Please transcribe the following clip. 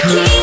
Come.